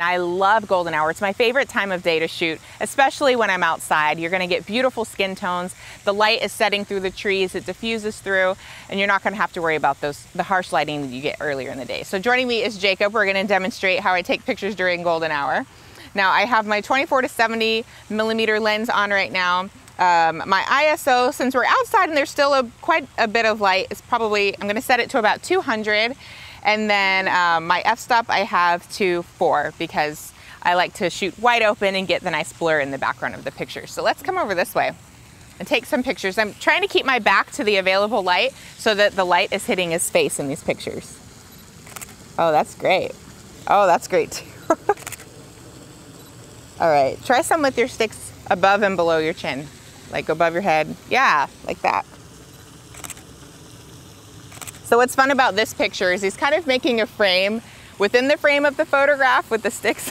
I love golden hour. It's my favorite time of day to shoot, especially when I'm outside. You're gonna get beautiful skin tones. The light is setting through the trees, it diffuses through, and you're not gonna have to worry about those the harsh lighting that you get earlier in the day. So joining me is Jacob. We're gonna demonstrate how I take pictures during golden hour. Now I have my 24 to 70 millimeter lens on right now. Um, my ISO, since we're outside and there's still a, quite a bit of light, is probably, I'm gonna set it to about 200. And then um, my f-stop I have to four because I like to shoot wide open and get the nice blur in the background of the picture. So let's come over this way and take some pictures. I'm trying to keep my back to the available light so that the light is hitting his face in these pictures. Oh, that's great. Oh, that's great too. All right, try some with your sticks above and below your chin, like above your head. Yeah, like that. So what's fun about this picture is he's kind of making a frame within the frame of the photograph with the sticks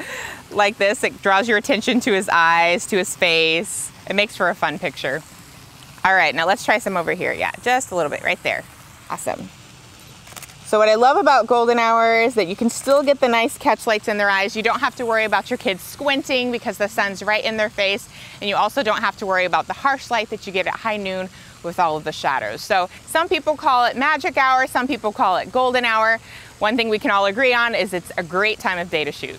like this. It draws your attention to his eyes, to his face. It makes for a fun picture. All right, now let's try some over here. Yeah, just a little bit right there. Awesome. So what I love about golden hour is that you can still get the nice catch lights in their eyes. You don't have to worry about your kids squinting because the sun's right in their face. And you also don't have to worry about the harsh light that you get at high noon with all of the shadows. So some people call it magic hour, some people call it golden hour. One thing we can all agree on is it's a great time of day to shoot.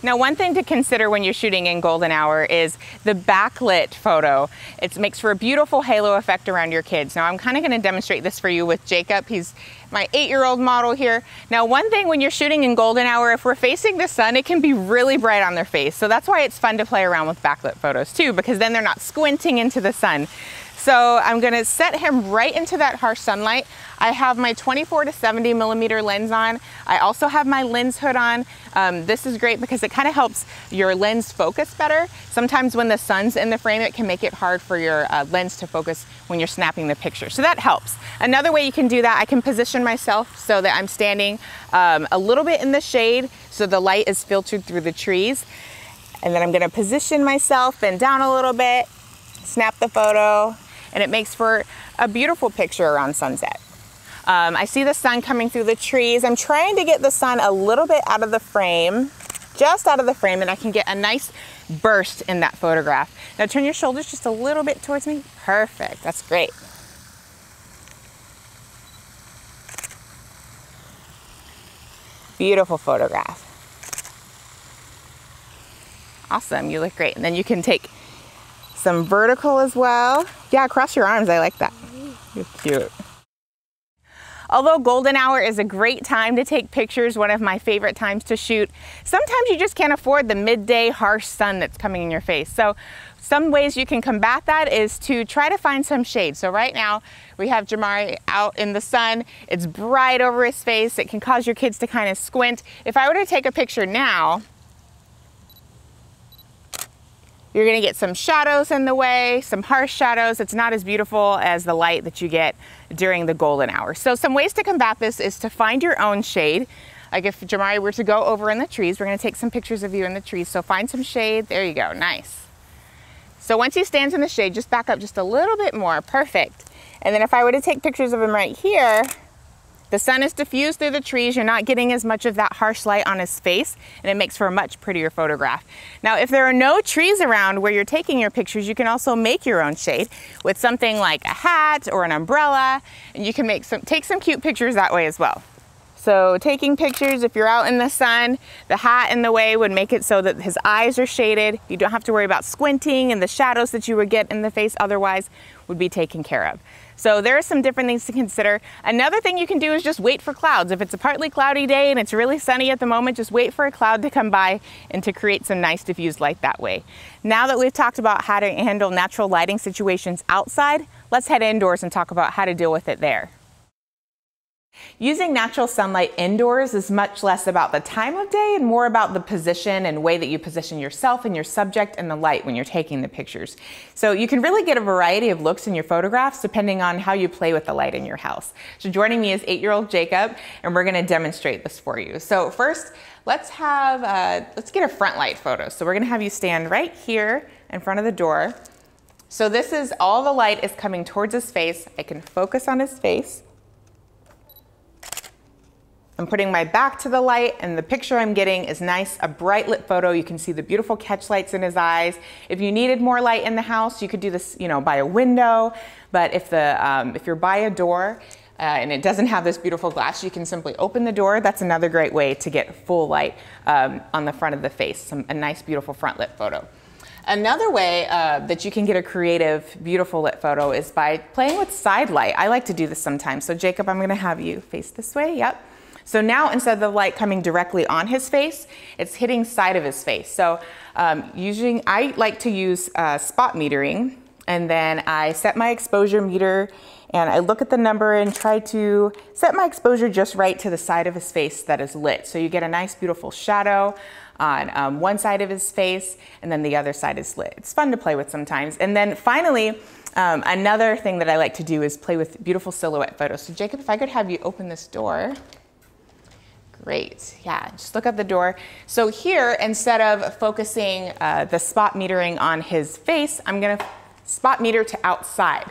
Now, one thing to consider when you're shooting in golden hour is the backlit photo. It makes for a beautiful halo effect around your kids. Now, I'm kind of going to demonstrate this for you with Jacob. He's my eight-year-old model here. Now, one thing when you're shooting in golden hour, if we're facing the sun, it can be really bright on their face. So that's why it's fun to play around with backlit photos too, because then they're not squinting into the sun. So I'm gonna set him right into that harsh sunlight. I have my 24 to 70 millimeter lens on. I also have my lens hood on. Um, this is great because it kind of helps your lens focus better. Sometimes when the sun's in the frame, it can make it hard for your uh, lens to focus when you're snapping the picture. So that helps. Another way you can do that, I can position myself so that I'm standing um, a little bit in the shade so the light is filtered through the trees. And then I'm gonna position myself, bend down a little bit, snap the photo, and it makes for a beautiful picture around sunset. Um, I see the sun coming through the trees. I'm trying to get the sun a little bit out of the frame, just out of the frame, and I can get a nice burst in that photograph. Now turn your shoulders just a little bit towards me. Perfect, that's great. Beautiful photograph. Awesome, you look great. And then you can take some vertical as well. Yeah, cross your arms. I like that. You're cute. Although golden hour is a great time to take pictures, one of my favorite times to shoot, sometimes you just can't afford the midday harsh sun that's coming in your face. So some ways you can combat that is to try to find some shade. So right now we have Jamari out in the sun. It's bright over his face. It can cause your kids to kind of squint. If I were to take a picture now, you're gonna get some shadows in the way, some harsh shadows. It's not as beautiful as the light that you get during the golden hour. So some ways to combat this is to find your own shade. Like if Jamari were to go over in the trees, we're gonna take some pictures of you in the trees. So find some shade, there you go, nice. So once he stands in the shade, just back up just a little bit more, perfect. And then if I were to take pictures of him right here, the sun is diffused through the trees. You're not getting as much of that harsh light on his face, and it makes for a much prettier photograph. Now, if there are no trees around where you're taking your pictures, you can also make your own shade with something like a hat or an umbrella, and you can make some, take some cute pictures that way as well. So taking pictures, if you're out in the sun, the hat in the way would make it so that his eyes are shaded. You don't have to worry about squinting and the shadows that you would get in the face otherwise would be taken care of. So there are some different things to consider. Another thing you can do is just wait for clouds. If it's a partly cloudy day and it's really sunny at the moment, just wait for a cloud to come by and to create some nice diffused light that way. Now that we've talked about how to handle natural lighting situations outside, let's head indoors and talk about how to deal with it there. Using natural sunlight indoors is much less about the time of day and more about the position and way that you position yourself and your subject and the light when you're taking the pictures. So you can really get a variety of looks in your photographs depending on how you play with the light in your house. So joining me is eight-year-old Jacob and we're gonna demonstrate this for you. So first, let's have, uh, let's get a front light photo. So we're gonna have you stand right here in front of the door. So this is all the light is coming towards his face. I can focus on his face I'm putting my back to the light and the picture I'm getting is nice, a bright lit photo. You can see the beautiful catch lights in his eyes. If you needed more light in the house, you could do this, you know, by a window. But if, the, um, if you're by a door, uh, and it doesn't have this beautiful glass, you can simply open the door. That's another great way to get full light um, on the front of the face, Some, a nice, beautiful front lit photo. Another way uh, that you can get a creative, beautiful lit photo is by playing with side light. I like to do this sometimes. So Jacob, I'm gonna have you face this way, yep. So now instead of the light coming directly on his face, it's hitting side of his face. So um, using, I like to use uh, spot metering and then I set my exposure meter and I look at the number and try to set my exposure just right to the side of his face that is lit. So you get a nice beautiful shadow on um, one side of his face and then the other side is lit. It's fun to play with sometimes. And then finally, um, another thing that I like to do is play with beautiful silhouette photos. So Jacob, if I could have you open this door. Great, yeah, just look at the door. So here, instead of focusing uh, the spot metering on his face, I'm gonna spot meter to outside.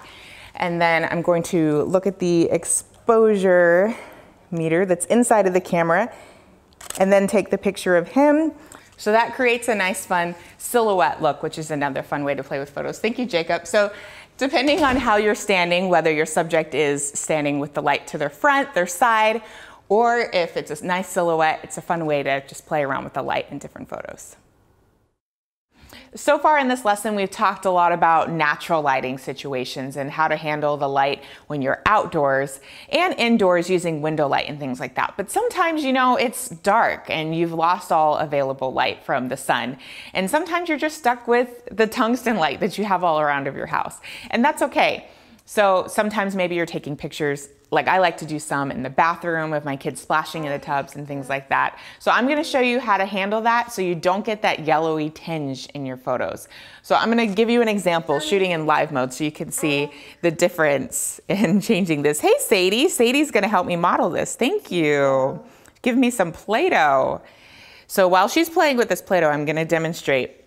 And then I'm going to look at the exposure meter that's inside of the camera and then take the picture of him. So that creates a nice fun silhouette look, which is another fun way to play with photos. Thank you, Jacob. So depending on how you're standing, whether your subject is standing with the light to their front, their side, or if it's a nice silhouette, it's a fun way to just play around with the light in different photos. So far in this lesson, we've talked a lot about natural lighting situations and how to handle the light when you're outdoors and indoors using window light and things like that. But sometimes, you know, it's dark and you've lost all available light from the sun. And sometimes you're just stuck with the tungsten light that you have all around of your house. And that's okay. So sometimes maybe you're taking pictures like I like to do some in the bathroom of my kids splashing in the tubs and things like that. So I'm gonna show you how to handle that so you don't get that yellowy tinge in your photos. So I'm gonna give you an example shooting in live mode so you can see the difference in changing this. Hey Sadie, Sadie's gonna help me model this. Thank you. Give me some Play-Doh. So while she's playing with this Play-Doh, I'm gonna demonstrate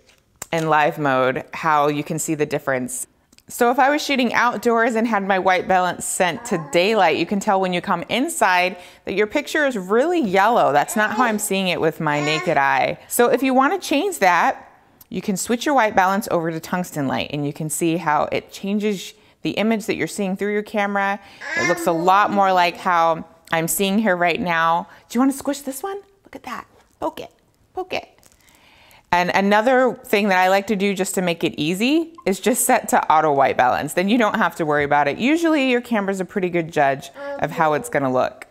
in live mode how you can see the difference so if I was shooting outdoors and had my white balance set to daylight, you can tell when you come inside that your picture is really yellow. That's not how I'm seeing it with my naked eye. So if you want to change that, you can switch your white balance over to tungsten light and you can see how it changes the image that you're seeing through your camera. It looks a lot more like how I'm seeing here right now. Do you want to squish this one? Look at that. Poke it. Poke it. And another thing that I like to do just to make it easy is just set to auto white balance. Then you don't have to worry about it. Usually your camera's a pretty good judge of how it's gonna look.